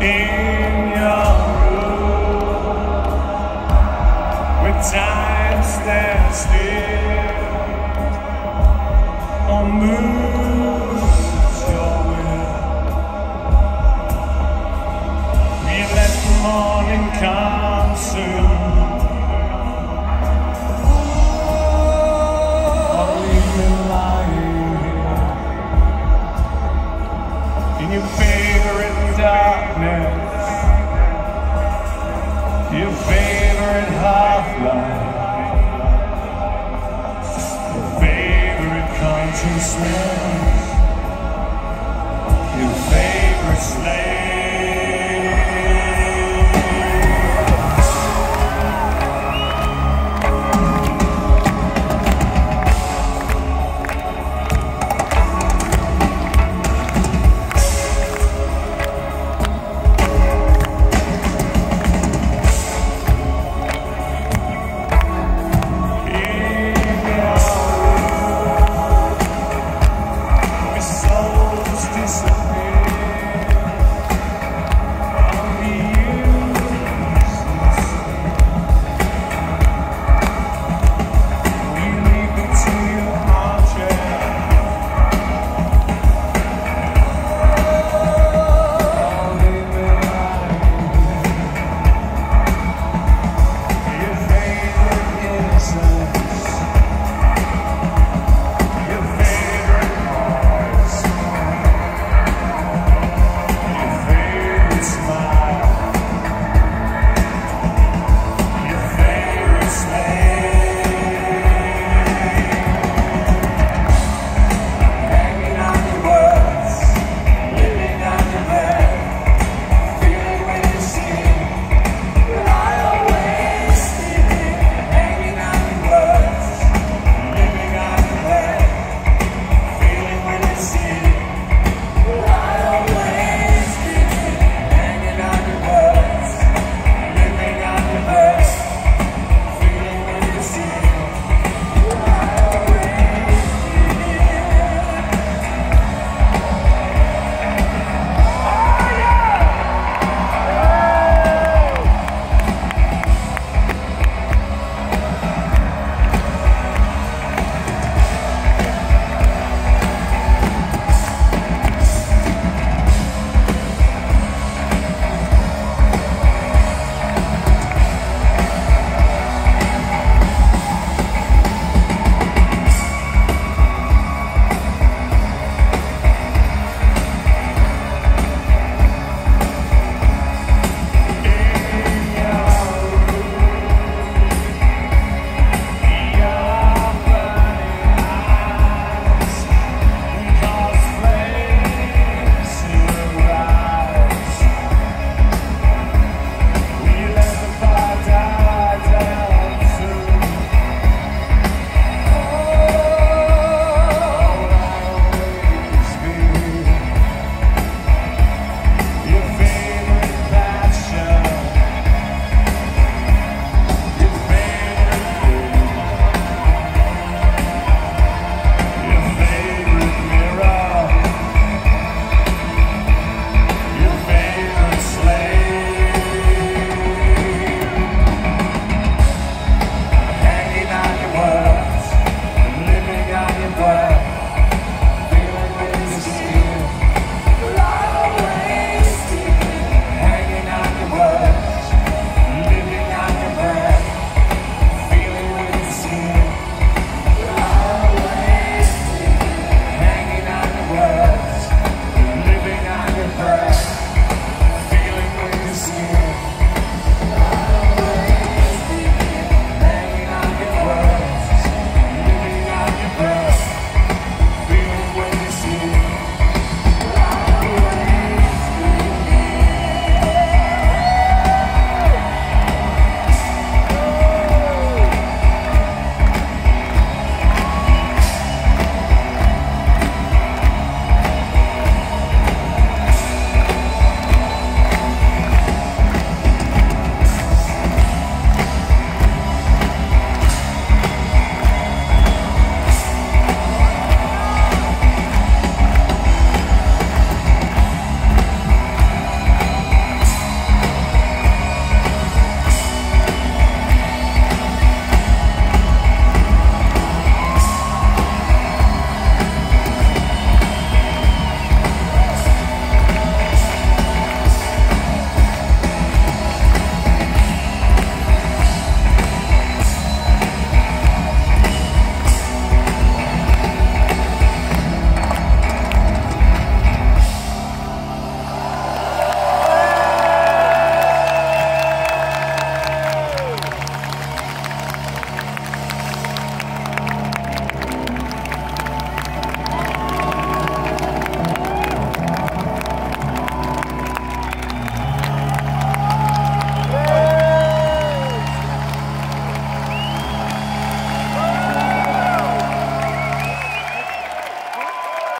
in your room where time stands still or move. To smell your favorite slave.